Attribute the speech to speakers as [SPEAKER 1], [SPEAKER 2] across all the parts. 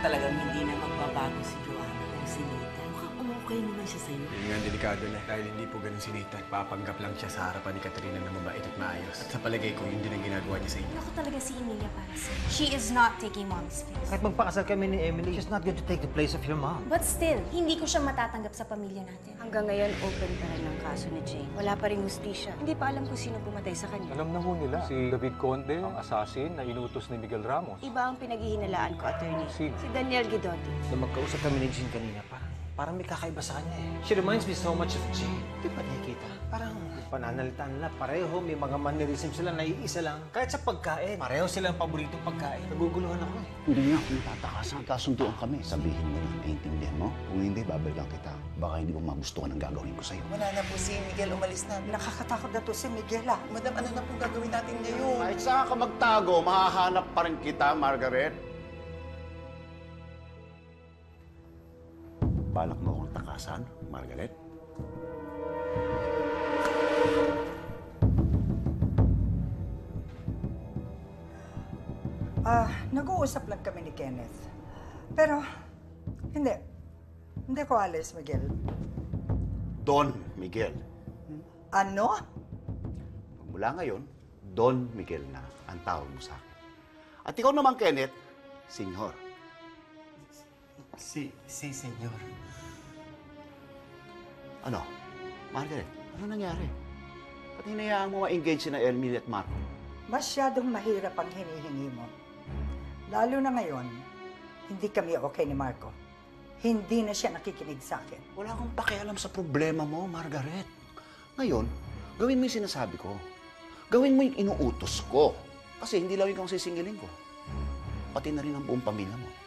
[SPEAKER 1] talagang hindi na magbabago si Joanna o si Umukay naman siya sa'yo.
[SPEAKER 2] Yun nga ang delikado na dahil hindi po ganun si Nathan. Papanggap lang siya sa harapan ni Katrina na mabait at maayos. At sa palagay ko, yun din ang ginagawa niya sa inyo.
[SPEAKER 3] Ako talaga si Emilia para sa'yo. She is not taking mom's place.
[SPEAKER 4] Kahit magpakasal kami ni Emily, she's not going to take the place of your mom.
[SPEAKER 3] But still, hindi ko siya matatanggap sa pamilya natin.
[SPEAKER 5] Hanggang ngayon, open pa rin ang kaso ni Jane. Wala pa rin hustisya. Hindi pa alam kung sino pumatay sa kanya.
[SPEAKER 6] Alam na ho nila, si David Conde, ang assassin na inutos ni Miguel Ramos.
[SPEAKER 5] Iba ang pinaghihinalaan ko, attorney.
[SPEAKER 6] Sino?
[SPEAKER 5] Si Daniel Guidotti.
[SPEAKER 4] Nung magkausap kami ni Jean kanina, parang, parang may kakaiba sa kanya eh. She reminds me so much of Jean. Di ba nakikita? Parang pananalita nila, pareho, may mga mannerism sila na iisa lang. Kahit sa pagkain, pareho silang paboritong pagkain. Naguguluhan ako eh.
[SPEAKER 7] Hindi nga ako natatakasan. Kasunduan kami. Sabihin mo lang, naiintindihan mo. Kung hindi, babalikan kita. Baka hindi mo magustuhan ang gagawin ko sa'yo.
[SPEAKER 1] Wala na po si Miguel, umalis na. Nakakatakot na to si Miguel ah. Madam, ano na pong gagawin natin ngayon?
[SPEAKER 7] Kahit saan ka magtago, mahahanap pa rin kita, Margaret. Balak mo akong takasan, Margaret?
[SPEAKER 8] Ah, nag-uusap lang kami ni Kenneth. Pero, hindi. Hindi ko alis, Miguel.
[SPEAKER 7] Don Miguel.
[SPEAKER 8] Ano?
[SPEAKER 7] Mula ngayon, Don Miguel na ang tawag mo sa akin. At ikaw naman, Kenneth, Senyor.
[SPEAKER 2] Si, si, senyor.
[SPEAKER 7] Ano? Margaret, ano nangyari? Ba't hinayaan mo ma-engage si na Emily at Marco?
[SPEAKER 8] Masyadong mahirap ang hinihingi mo. Lalo na ngayon, hindi kami okay ni Marco. Hindi na siya nakikinig sa akin.
[SPEAKER 7] Wala akong pakialam sa problema mo, Margaret. Ngayon, gawin mo yung sinasabi ko. Gawin mo yung inuutos ko. Kasi hindi lang ikaw sisingilin ko. Pati na rin ang buong pamilya mo.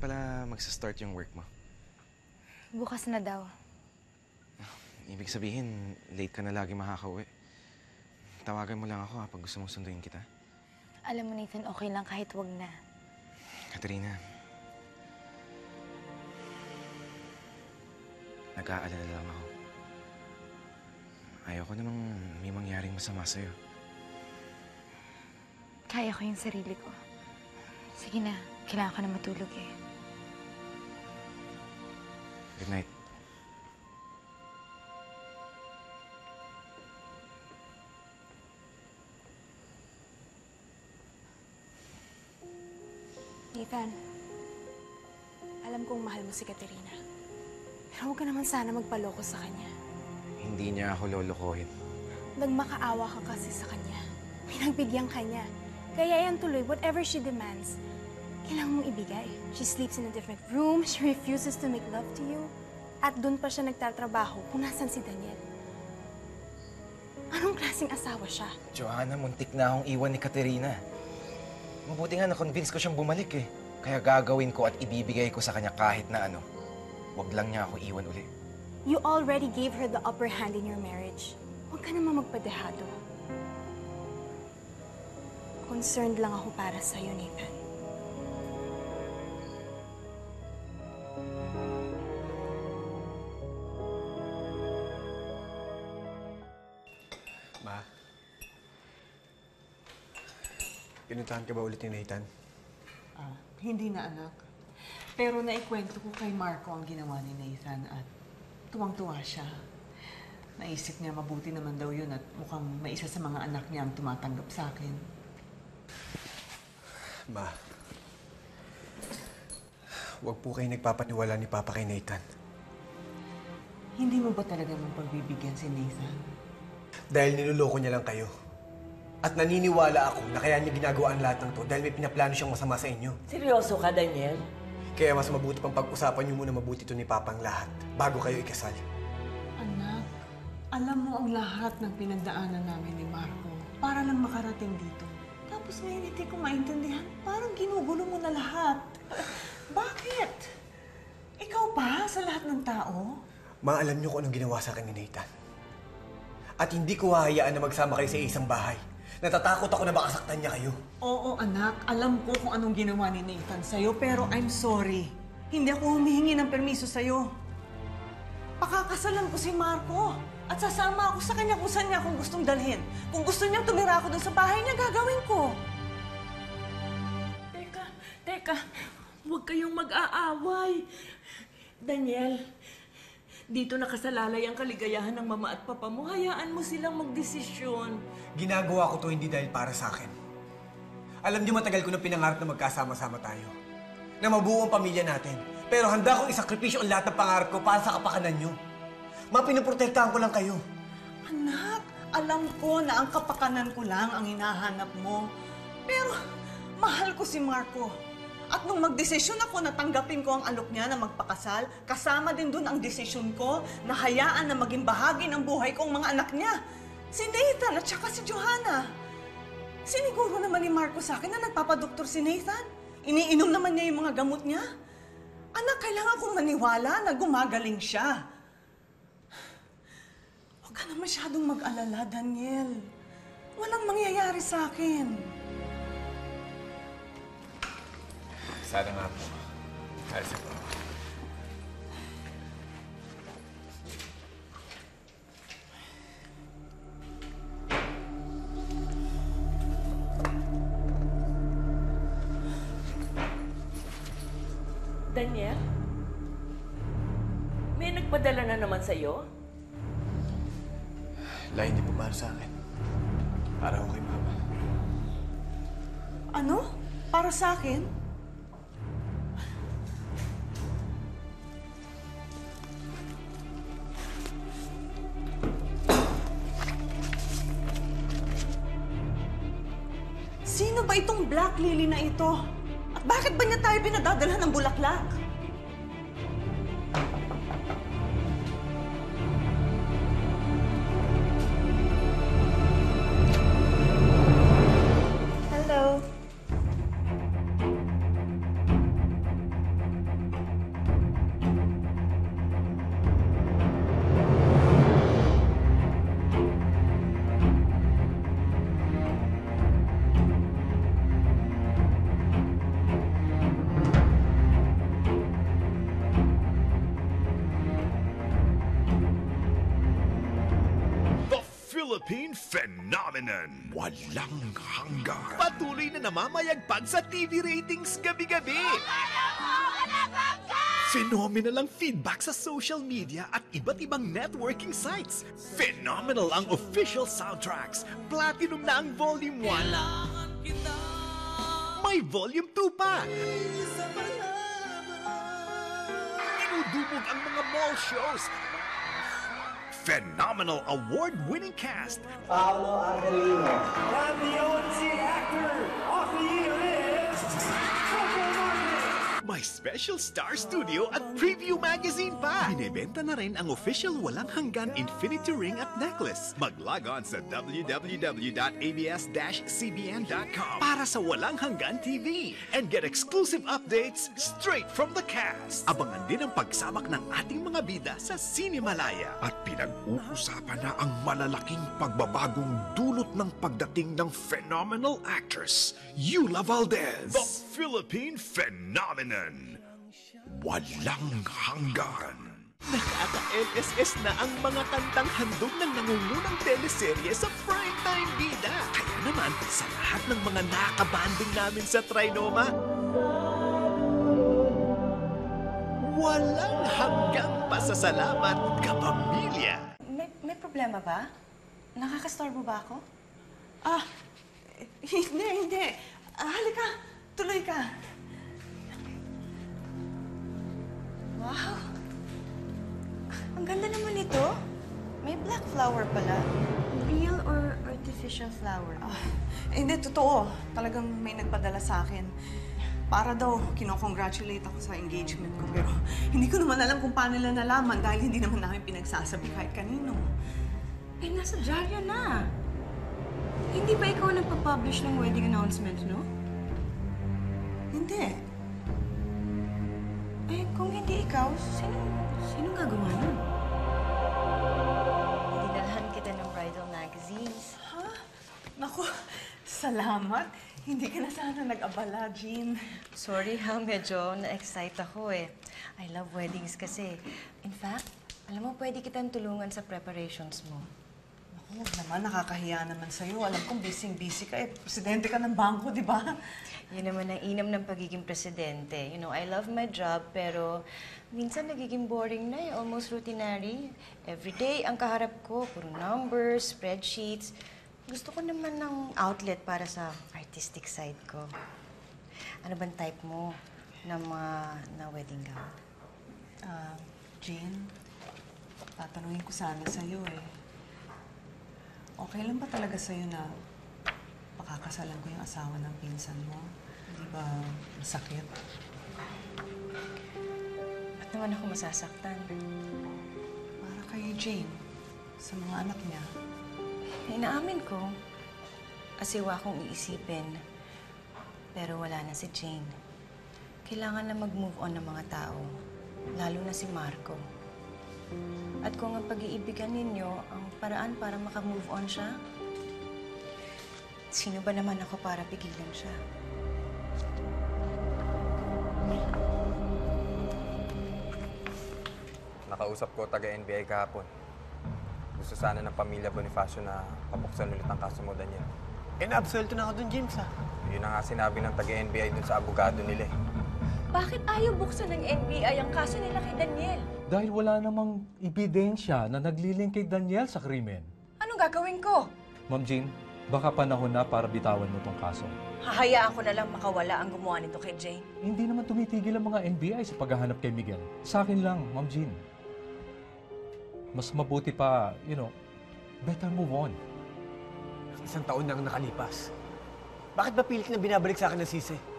[SPEAKER 9] Pala magsa-start yung work mo?
[SPEAKER 3] Bukas na daw.
[SPEAKER 9] Ibig sabihin, late ka na lagi makakauwi. Tawagan mo lang ako ha, pag gusto mong sunduin kita.
[SPEAKER 3] Alam mo, Nathan, okay lang kahit wag na.
[SPEAKER 9] Katrina. Nag-aalala lang ako. Ayoko namang may mangyaring masama sa'yo.
[SPEAKER 3] Kaya ko yung sarili ko. Sige na, kailangan ko na matulog eh.
[SPEAKER 9] Good night.
[SPEAKER 3] Nathan, alam kong mahal mo si Katerina. Pero huwag ka naman sana magpaloko sa kanya.
[SPEAKER 9] Hindi niya ako lolokohin.
[SPEAKER 3] Nagmakaawa ka kasi sa kanya. Pinagbigyan ka niya. Kaya yan tuloy, whatever she demands, kailangan mong ibigay. She sleeps in a different room, she refuses to make love to you. At doon pa siya nagtatrabaho kung nasan si Daniel. Anong klaseng asawa siya?
[SPEAKER 9] Joanna, muntik na akong iwan ni Katerina. Mabuti nga na-convince ko siyang bumalik eh. Kaya gagawin ko at ibibigay ko sa kanya kahit na ano. Huwag lang niya ako iwan uli.
[SPEAKER 3] You already gave her the upper hand in your marriage. Huwag ka naman magpadehado. Concerned lang ako para sa'yo, Nathan.
[SPEAKER 2] Pinuntahan ka ba ulit ni Nathan?
[SPEAKER 1] Ah, hindi na anak. Pero naikwento ko kay Marco ang ginawa ni Nathan at tuwang-tuwa siya. Naisip niya mabuti naman daw yun at mukhang may isa sa mga anak niya ang tumatanggap sa akin.
[SPEAKER 2] Ma, huwag po kayo nagpapaniwala ni Papa kay Nathan.
[SPEAKER 1] Hindi mo ba talaga mong pagbibigyan si Nathan?
[SPEAKER 2] Dahil niloloko niya lang kayo. At naniniwala ako na kaya niya ginagawa ang lahat ng to dahil may pinaplano siyang masama sa inyo.
[SPEAKER 1] Seryoso ka, Daniel?
[SPEAKER 2] Kaya mas mabuti pang pag-usapan niyo muna mabuti to ni Papa ang lahat bago kayo ikasal.
[SPEAKER 1] Anak, alam mo ang lahat ng pinagdaanan namin ni Marco para lang makarating dito. Tapos ngayon hindi ko maintindihan, parang ginugulo mo na lahat. Bakit? Ikaw pa sa lahat ng tao?
[SPEAKER 2] Ma, alam niyo kung anong ginawa sa akin ni Nathan. At hindi ko hahayaan na magsama kayo sa isang bahay. Natatakot ako na baka saktan niya kayo.
[SPEAKER 1] Oo, anak. Alam ko kung anong ginawa ni Nathan sa'yo, pero I'm sorry. Hindi ako humihingi ng permiso sa'yo. Pakakasalan ko si Marco. At sasama ako sa kanya kung saan niya akong gustong dalhin. Kung gusto niyang tumira ako doon sa bahay niya, gagawin ko.
[SPEAKER 10] Teka, teka. Huwag kayong mag-aaway. Daniel, dito nakasalalay ang kaligayahan ng mama at papa mo. Hayaan mo silang magdesisyon.
[SPEAKER 2] Ginagawa ko to hindi dahil para sa akin. Alam niyo matagal ko na pinangarap na magkasama-sama tayo. Na mabuo ang pamilya natin. Pero handa akong isakripisyo ang lahat ng pangarap ko para sa kapakanan niyo. Mapinoprotektahan ko lang kayo.
[SPEAKER 1] Anak, alam ko na ang kapakanan ko lang ang hinahanap mo. Pero mahal ko si Marco. At nung magdesisyon ako na tanggapin ko ang alok niya na magpakasal, kasama din dun ang desisyon ko na hayaan na maging bahagi ng buhay ko ang mga anak niya. Si Nathan at saka si Johanna. Siniguro naman ni Marco sa akin na nagpapadoktor si Nathan. Iniinom naman niya yung mga gamot niya. Anak, kailangan kong maniwala na gumagaling siya. Huwag ka na masyadong mag-alala, Daniel. Walang mangyayari sa akin.
[SPEAKER 2] Sana nga po. Ayos po.
[SPEAKER 10] Daniel? May nagpadala na naman sa'yo?
[SPEAKER 2] La, hindi po para sa akin. Para ko kay Mama.
[SPEAKER 1] Ano? Para sa akin? Ba itong Black Lily na ito? At bakit ba niya tayo pinadadalhan ng bulaklak?
[SPEAKER 11] Phenomenon. Walang hanggan. Patuloy na namamayagpag sa TV ratings gabi-gabi. Phenomenal ang feedback sa social media at iba't ibang networking sites. Phenomenal ang official soundtracks. Platinum na ang Volume 1. May Volume 2 pa. Dinudubog ang mga mall shows. Phenomenal award-winning cast.
[SPEAKER 4] Paolo Argelino.
[SPEAKER 11] And the ONC actor of the year is May special star studio at preview magazine pa! Binebenta na rin ang official walang hanggan infinity ring at necklace. Mag-log on sa www.abs-cbn.com para sa walang hanggan TV and get exclusive updates straight from the cast. Abangan din ang pagsabak ng ating mga bida sa Cinemalaya. At pinag-uusapan na ang malalaking pagbabagong dulot ng pagdating ng phenomenal actress, Yula Valdez. The Philippine Phenomenon. Walang hanggan. Nakaka-LSS na ang mga kantang handog ng nangungunang teleserye sa Primetime Bida. Kaya naman, sa lahat ng mga nakabanding namin sa Trinoma, walang hanggang pasasalamat kapamilya.
[SPEAKER 5] May, may problema ba? Nakakastorbo ba ako?
[SPEAKER 1] Ah, hindi, hindi. Ah, halika, tuloy ka.
[SPEAKER 5] Wow! Ang ganda naman ito. May black flower pala. Real or artificial flower?
[SPEAKER 1] Ah, hindi, totoo. Talagang may nagpadala sa akin. Para daw, kinokongratulate ako sa engagement ko. Pero hindi ko naman alam kung paano nila nalaman dahil hindi naman namin pinagsasabi kahit kanino.
[SPEAKER 5] Eh, nasa dyaryo na. Hindi ba ikaw nagpa-publish ng wedding announcement, no?
[SPEAKER 1] Hindi.
[SPEAKER 5] Kung hindi ikaw, sino, sino gagawa nun? Dinalhan kita ng bridal magazines.
[SPEAKER 1] Naku, salamat. Hindi ka na sana nag-abala, Jean.
[SPEAKER 5] Sorry ha, medyo na-excite ako eh. I love weddings kasi. In fact, alam mo, pwede kitang tulungan sa preparations mo.
[SPEAKER 1] Huwag naman, nakakahiya naman sa'yo. Alam kong busy-busy ka eh. Presidente ka ng bangko, di ba?
[SPEAKER 5] Yun naman ang inam ng pagiging presidente. You know, I love my job, pero minsan nagiging boring na eh, almost routinary. Every day, ang kaharap ko, puro numbers, spreadsheets. Gusto ko naman ng outlet para sa artistic side ko. Ano bang type mo na mga na wedding gown?
[SPEAKER 1] Ah, Jean, tatanungin ko sana sa'yo eh. Okay lang ba talaga sa'yo na pakakasalan ko yung asawa ng pinsan mo? Hindi ba masakit?
[SPEAKER 5] Ba't naman ako masasaktan?
[SPEAKER 1] Para kay Jane, sa mga anak niya.
[SPEAKER 5] Inaamin ko. Asiwa kong iisipin. Pero wala na si Jane. Kailangan na mag-move on ng mga tao. Lalo na si Marco. At kung ang pag-iibigan ninyo ang paraan para makamove on siya, sino ba naman ako para pigilan siya?
[SPEAKER 9] Nakausap ko taga-NBI kahapon. Gusto sana ng pamilya Bonifacio na pabuksan ulit ang kaso mo, Daniel.
[SPEAKER 2] Eh, na-absolto na ako dun, James, ah.
[SPEAKER 9] Yun ang nga sinabi ng taga-NBI dun sa abogado nila eh.
[SPEAKER 10] Bakit ayaw buksan ng NBI ang kaso nila kay Daniel?
[SPEAKER 6] Dahil wala namang ebidensya na naglilink kay Daniel sa krimen.
[SPEAKER 5] Anong gagawin ko?
[SPEAKER 6] Ma'am Jean, baka panahon na para bitawan mo tong kaso.
[SPEAKER 5] Hahayaan ko na lang makawala ang gumawa nito kay Jane.
[SPEAKER 6] Hindi naman tumitigil ang mga NBI sa paghahanap kay Miguel. Sa akin lang, Ma'am Jean. Mas mabuti pa, you know, better move on.
[SPEAKER 2] Isang taon na ang nakalipas. Bakit ba pilit na binabalik sa akin ng sisi?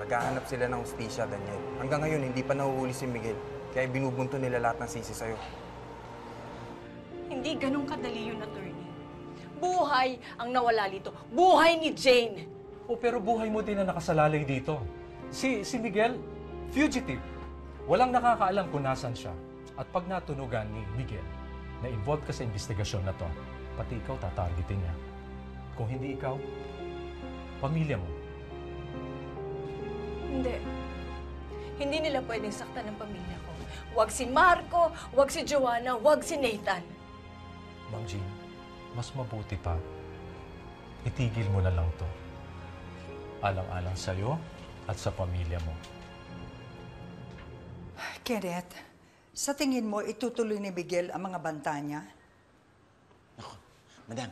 [SPEAKER 9] Naghahanap sila ng hustisya, Daniel. Hanggang ngayon, hindi pa nahuhuli si Miguel. Kaya binubunto nila lahat ng sisi sa'yo.
[SPEAKER 10] Hindi ganun kadali yun, attorney. Buhay ang nawala dito. Buhay ni Jane.
[SPEAKER 6] O pero buhay mo din na nakasalalay dito. Si, si Miguel, fugitive. Walang nakakaalam kung nasan siya. At pag natunugan ni Miguel na involved ka sa investigasyon na to, pati ikaw tatargetin niya. Kung hindi ikaw, pamilya mo.
[SPEAKER 10] Hindi. Hindi nila pwedeng saktan ng pamilya ko. Huwag si Marco, huwag si Joanna, huwag si Nathan.
[SPEAKER 6] Ma'am Jean, mas mabuti pa, itigil mo na lang to. Alang-alang sa'yo at sa pamilya mo.
[SPEAKER 8] Kenneth, sa tingin mo, itutuloy ni Miguel ang mga banta niya?
[SPEAKER 7] Madam,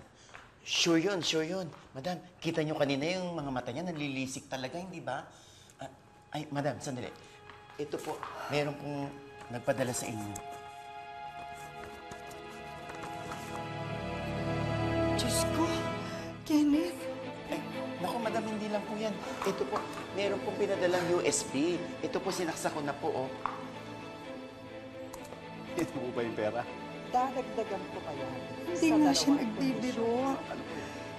[SPEAKER 7] sure yun, sure yun. Madam, kita nyo kanina yung mga mata niya, nalilisik talaga, hindi ba? Ay, madam, sandali. Ito po, meron pong nagpadala sa inyo.
[SPEAKER 8] Diyos ko, Kenneth.
[SPEAKER 7] Ay, naku, madam, hindi lang po yan. Ito po, meron pong pinadalang USB. Ito po, sinaksa ko na po, oh. Ito po ba yung pera?
[SPEAKER 8] Dadagdagan ko kaya.
[SPEAKER 1] Hindi
[SPEAKER 8] sa
[SPEAKER 1] nga siya nagbibiro.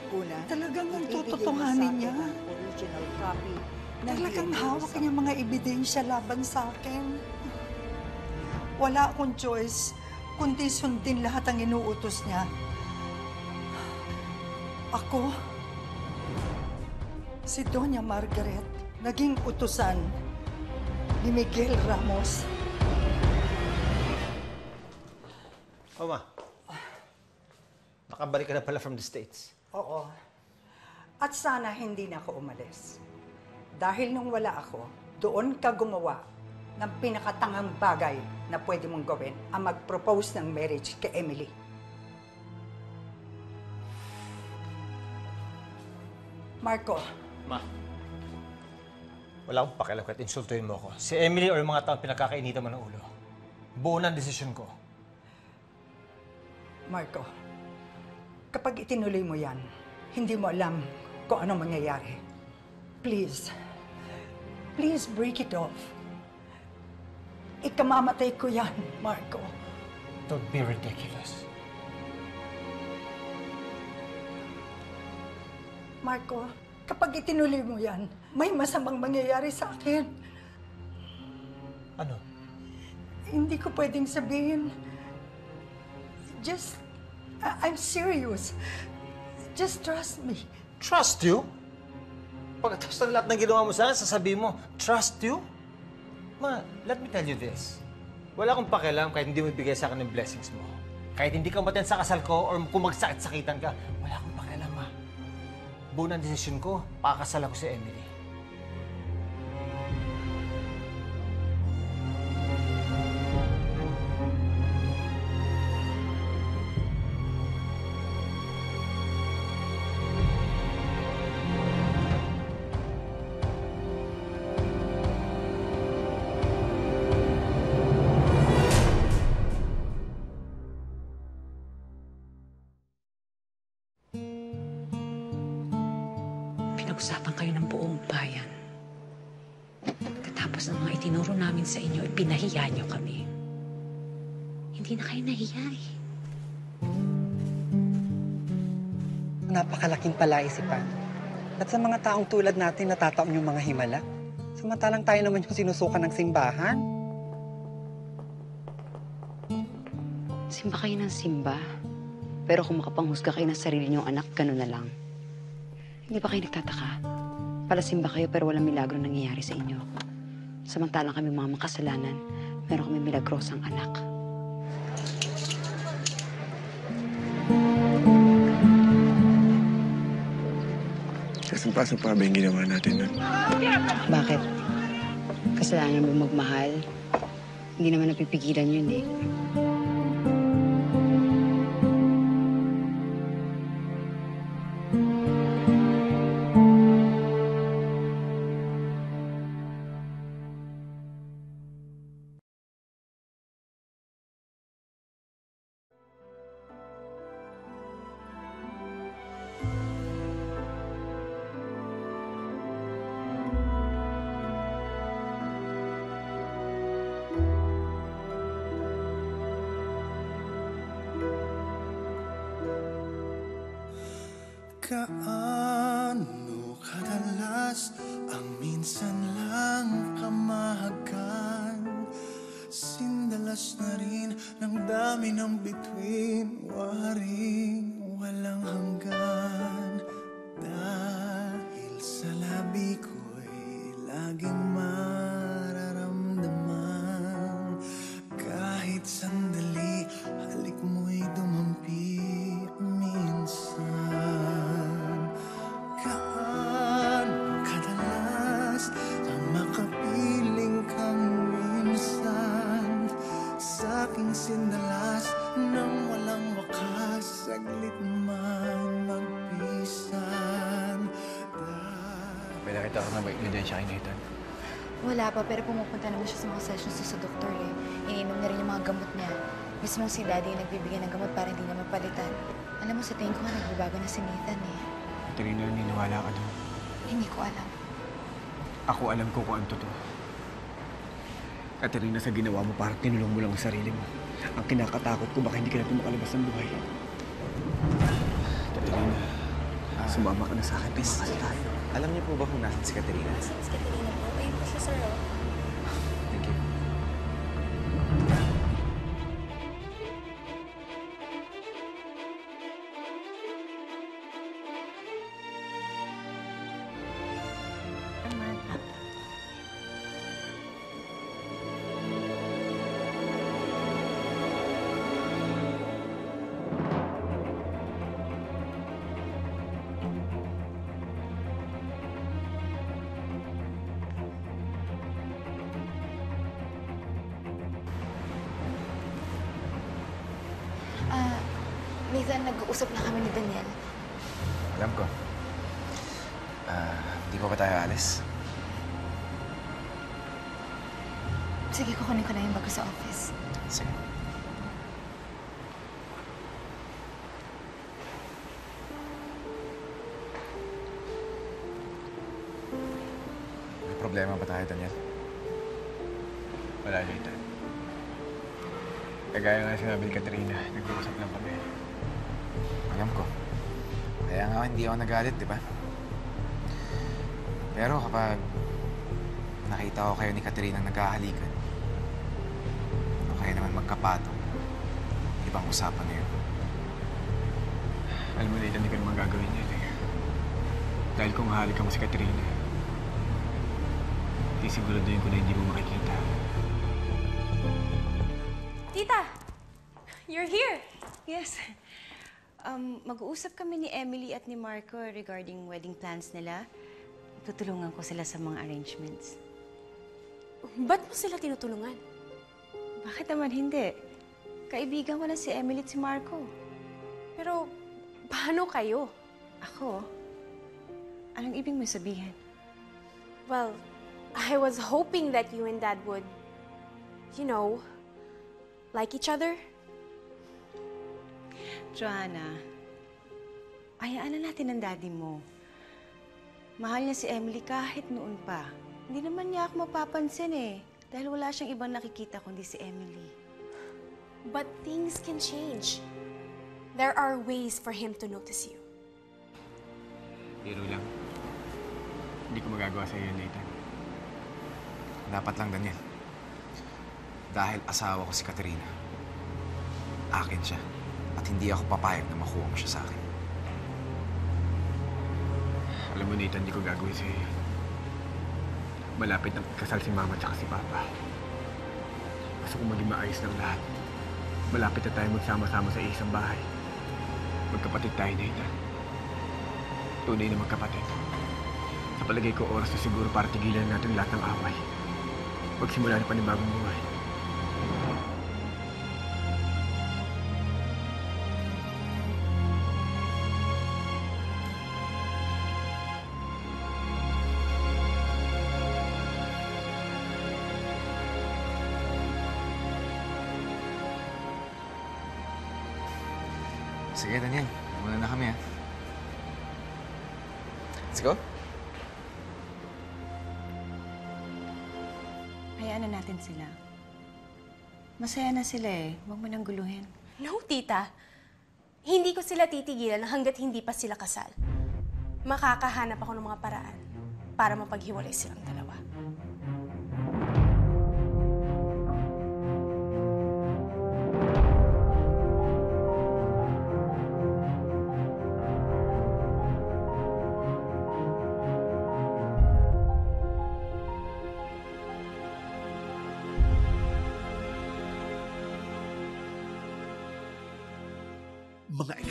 [SPEAKER 8] Una,
[SPEAKER 1] Talagang ang tototohanin niya.
[SPEAKER 8] Original copy
[SPEAKER 1] Talagang hawak
[SPEAKER 8] result.
[SPEAKER 1] niya mga ebidensya laban sa akin. Wala akong choice, kundi sundin lahat ang inuutos niya. Ako, si Doña Margaret, naging utusan ni Miguel Ramos.
[SPEAKER 4] O ma, nakabalik ka na pala from the States.
[SPEAKER 8] Oo. At sana hindi na ako umalis. Dahil nung wala ako, doon ka gumawa ng pinakatangang bagay na pwede mong gawin ang mag-propose ng marriage kay Emily. Marco,
[SPEAKER 4] Ma, wala akong pakialam kahit insultuhin mo ako. Si Emily or yung mga taong pinagkakainitan mo ng ulo. Buo na ang desisyon ko.
[SPEAKER 8] Marco, kapag itinuloy mo yan, hindi mo alam kung ano mangyayari. Please, please break it off. Ikamamatay ko yan, Marco.
[SPEAKER 4] Don't be ridiculous.
[SPEAKER 8] Marco, kapag itinuloy mo yan, may masamang mangyayari sa akin.
[SPEAKER 4] Ano?
[SPEAKER 8] Hindi ko pwedeng sabihin. Just, I- I'm serious. Just trust me.
[SPEAKER 4] Trust you? Pagkatapos ng lahat ng ginawa mo sa akin, sasabihin mo, trust you? Ma, let me tell you this. Wala akong pakialam kahit hindi mo ibigay sa akin ng blessings mo. Kahit hindi ka matin sa kasal ko or kung magsakit-sakitan ka, wala akong pakialam, ma. Buo ng desisyon ko, pakakasal ako si Emily.
[SPEAKER 12] Pinag-usapan kayo ng buong bayan. Katapos ng mga itinuro namin sa inyo, ipinahiya niyo kami. Hindi na kayo nahiya eh.
[SPEAKER 13] Napakalaking palaisipan. At sa mga taong tulad natin natataon yung mga himala. Samantalang tayo naman yung sinusukan ng simbahan.
[SPEAKER 12] Simba kayo ng simba. Pero kung makapanghusga kayo ng sarili niyong anak, gano'n na lang. Hindi ba kayo nagtataka? Palasimba kayo pero walang milagro nangyayari sa inyo. Samantalang kami mga makasalanan, meron kami milagrosang anak.
[SPEAKER 2] Kasampasa pa ba yung ginawa natin nun?
[SPEAKER 12] Bakit? Kasalanan mo magmahal? Hindi naman napipigilan yun eh.
[SPEAKER 14] Kaano kadalas ang minsan lang kamahagan? Sindalas na rin ng dami ng bituin Waring walang hanggan
[SPEAKER 9] Nathan?
[SPEAKER 15] Wala pa, pero pumupunta naman siya sa mga sessions niya sa doktor eh. Iniinom na rin yung mga gamot niya. Mismo si Daddy yung nagbibigay ng gamot para hindi na mapalitan. Alam mo, sa tingin ko nga nagbabago na si Nathan eh.
[SPEAKER 2] Katerina, naniniwala ka doon.
[SPEAKER 15] Hindi ko alam.
[SPEAKER 2] Ako alam ko kung ano totoo. Katerina, sa ginawa mo, parang tinulong mo lang ang sarili mo. Ang kinakatakot ko, baka hindi ka na makalabas ng buhay. Katerina, sumama ka na sa akin. Tumakas tayo.
[SPEAKER 9] Alam niyo po ba kung nasan si Katerina?
[SPEAKER 15] Mas Katerina po, ayun po siya, sir. oh. Nag-uusap na kami ni Daniel.
[SPEAKER 9] Alam ko. Ah, di pa ba tayo alis?
[SPEAKER 15] Sige, kukunin ko na yung bago sa office.
[SPEAKER 9] Sige. May problema ba tayo, Daniel?
[SPEAKER 2] Wala, Nathan. Kagaya nga sinabi ni Katerina, nag-uusap lang kami.
[SPEAKER 9] Alam ko. Kaya nga hindi ako nagalit, di ba? Pero kapag nakita ko kayo ni Katerina nagkahalikan, o kaya naman magkapato, ibang usapan na yun.
[SPEAKER 2] Alam mo, Nathan, hindi ko naman gagawin yun eh. Dahil kung hahalikan mo si Katrina, sisiguraduhin ko na hindi mo makikita.
[SPEAKER 3] Tita! You're here!
[SPEAKER 5] Yes. Um, mag-uusap kami ni Emily at ni Marco regarding wedding plans nila. Tutulungan ko sila sa mga arrangements.
[SPEAKER 3] Ba't mo sila tinutulungan?
[SPEAKER 5] Bakit naman hindi? Kaibigan ko na si Emily at si Marco.
[SPEAKER 3] Pero, paano kayo?
[SPEAKER 5] Ako? Anong ibig mo sabihin?
[SPEAKER 3] Well, I was hoping that you and Dad would, you know, like each other.
[SPEAKER 5] Joanna, hayaan na natin ang daddy mo. Mahal niya si Emily kahit noon pa. Hindi naman niya ako mapapansin eh. Dahil wala siyang ibang nakikita kundi si Emily.
[SPEAKER 3] But things can change. There are ways for him to notice you.
[SPEAKER 2] Biro lang. Hindi ko magagawa sa iyo, Nathan.
[SPEAKER 9] Dapat lang, Daniel. Dahil asawa ko si Katerina. Akin siya. At hindi ako papayag na makuha mo siya sa akin.
[SPEAKER 2] Alam mo, Nathan, hindi ko gagawin sa iyo. Malapit na kasal si Mama at si Papa. Gusto ko maging maayos ng lahat. Malapit na tayo magsama-sama sa isang bahay. Magkapatid tayo, Nathan. Tunay na magkapatid. Sa palagay ko, oras na siguro para tigilan natin lahat ng away. Magsimula na panibagong buhay.
[SPEAKER 5] Masaya na sila eh. Huwag mo nang guluhin.
[SPEAKER 3] No, tita. Hindi ko sila titigilan hanggat hindi pa sila kasal. Makakahanap ako ng mga paraan para mapaghiwalay silang dalawa.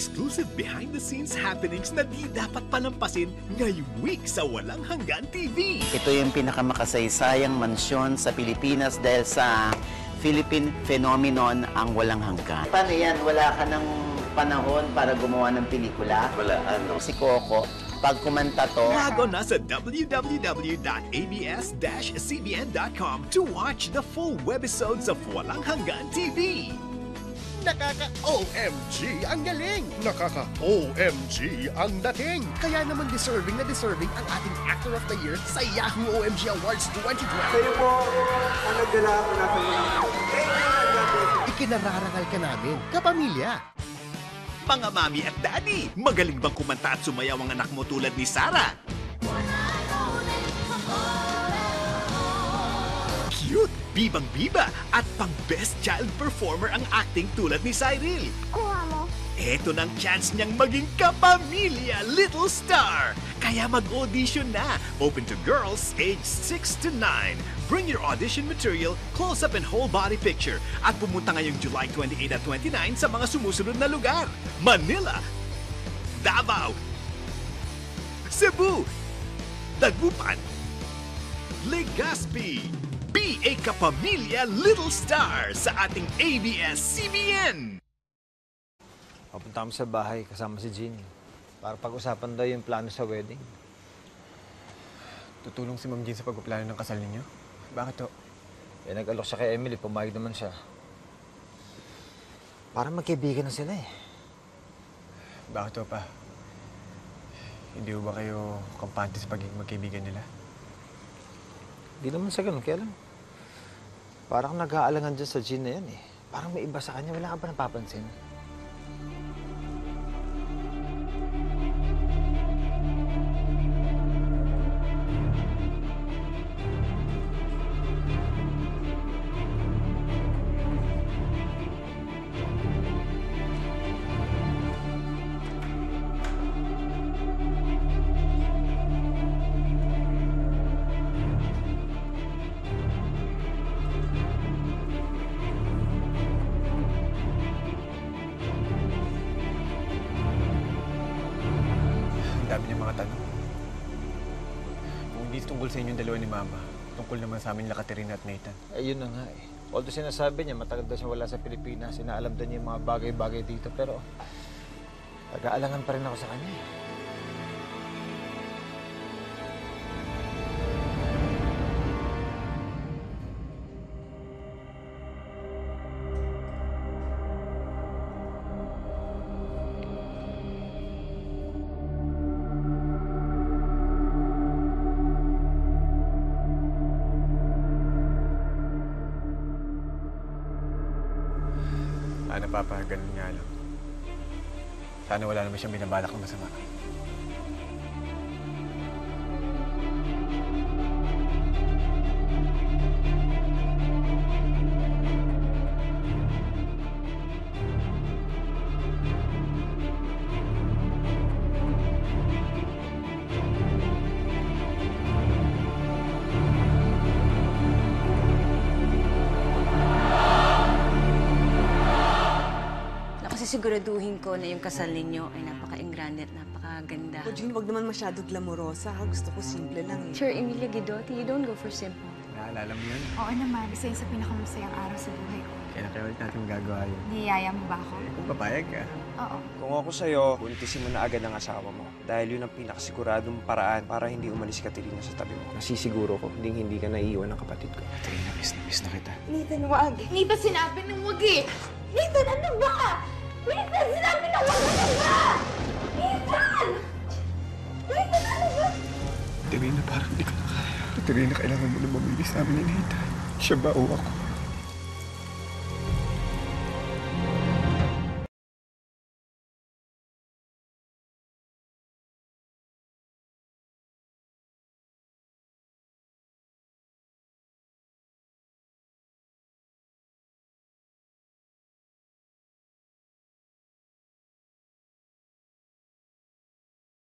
[SPEAKER 11] Exclusive behind-the-scenes happenings na di dapat palampasin ngayong week sa Walang Hanggan TV.
[SPEAKER 16] Ito yung pinakamakasaysayang mansyon sa Pilipinas dahil sa Philippine phenomenon ang walang hanggan. Paano yan? Wala ka ng panahon para gumawa ng pelikula? Wala, ano? Si Coco, pag kumanta to...
[SPEAKER 11] Log on na sa www.abs-cbn.com to watch the full webisodes of Walang Hanggan TV.
[SPEAKER 17] Nakaka-OMG ang galing! Nakaka-OMG ang dating! Kaya naman deserving na deserving ang ating Actor of the Year sa Yahoo OMG Awards 2012. Kayo po ang naggala ako natin. Ikinararangal ka namin, kapamilya.
[SPEAKER 11] Mga mami at daddy, magaling bang kumanta at sumayaw ang anak mo tulad ni Sarah? Cute, bibang-biba, at pang best child performer ang acting tulad ni Cyril.
[SPEAKER 18] Kuha mo.
[SPEAKER 11] Eto ng chance niyang maging kapamilya Little Star. Kaya mag-audition na. Open to girls aged 6 to 9. Bring your audition material, close-up and whole body picture. At pumunta ngayong July 28 at 29 sa mga sumusunod na lugar. Manila, Davao, Cebu, Dagupan, Legazpi. Be a kapamilya Little Star sa ating ABS-CBN.
[SPEAKER 4] Papunta kami sa bahay kasama si Jean. Para pag-usapan daw yung plano sa wedding.
[SPEAKER 2] Tutulong si Ma'am Jean sa pagpaplano ng kasal ninyo? Bakit to?
[SPEAKER 4] Eh, nag-alok siya kay Emily, pumayag naman siya. Para magkaibigan na sila eh.
[SPEAKER 2] Bakit to pa? Hindi ba kayo kampante sa pagiging magkaibigan nila?
[SPEAKER 4] Hindi naman sa ganun, kaya lang. Parang nag-aalangan dyan sa Jean na yan eh. Parang may iba sa kanya, wala ka ba napapansin?
[SPEAKER 2] Sa inyong dalawa ni Mama. Tungkol naman sa amin nila Katerina at Nathan.
[SPEAKER 4] Ayun na nga eh. Although sinasabi niya, matagal daw siya wala sa Pilipinas, sinaalam daw niya yung mga bagay-bagay dito, pero nag-aalangan pa rin ako sa kanya eh.
[SPEAKER 2] Sana, Papa, ganun nga lang. Sana wala naman siyang binabalak ng masama.
[SPEAKER 5] Siguraduhin ko na yung kasal ninyo ay napaka-engrande at napakaganda.
[SPEAKER 1] O, Jean, wag naman masyado glamorosa. ha? Gusto ko simple lang eh.
[SPEAKER 5] Sure, Emilia Guidotti, you don't go for simple.
[SPEAKER 2] Naalala mo yun?
[SPEAKER 15] Oo naman, isa yun sa pinakamasayang araw sa buhay ko.
[SPEAKER 2] Kailan kaya ulit natin magagawa yun?
[SPEAKER 15] Niyaya mo ba ako?
[SPEAKER 2] Kung papayag ka.
[SPEAKER 15] Oo.
[SPEAKER 9] Kung ako sa'yo, buntisin mo na agad ang asawa mo. Dahil yun ang pinakasiguradong paraan para hindi umalis si Katerina sa tabi mo. Nasisiguro ko, hindi hindi ka naiiwan ng kapatid ko. Katerina, miss na miss na kita.
[SPEAKER 19] Nathan, wag. Nathan, sinabi ng wag eh. Nathan, ano ba? Nathan, sinabi ng wag ano ba? Nathan! Nathan, ano ba?
[SPEAKER 20] Katerina, parang hindi ko na kaya. Katerina, kailangan mo na mamili sa amin ni Nathan. Siya ba o ako?